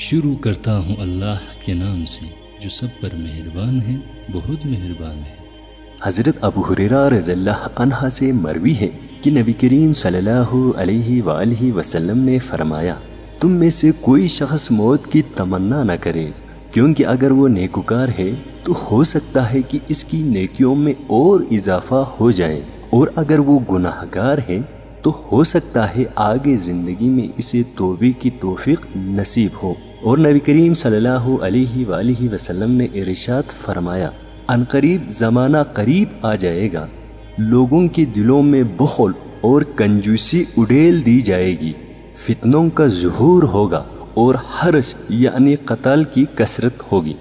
शुरू करता हूँ अल्लाह के नाम से, जो सब पर मेहरबान है, बहुत मेहरबान है। हज़रत अबू हुरेरा रज़ल्ला से मरवी है कि नबी करीम सल्लल्लाहु अलैहि वसल्लम ने फरमाया, तुम में से कोई शख्स मौत की तमन्ना न करे, क्योंकि अगर वो नेकुकार है तो हो सकता है कि इसकी नेकियों में और इजाफा हो जाए, और अगर वो गुनाहगार है तो हो सकता है आगे ज़िंदगी में इसे तोबे की तोफ़ीक नसीब हो। और नबी करीम सल्लल्लाहु अलैहि वसल्लम ने इरशाद फरमाया अनकरीब ज़माना करीब आ जाएगा। लोगों के दिलों में बखल और कंजूसी उड़ेल दी जाएगी। फितनों का जहूर होगा और हर्ष यानी कतल की कसरत होगी।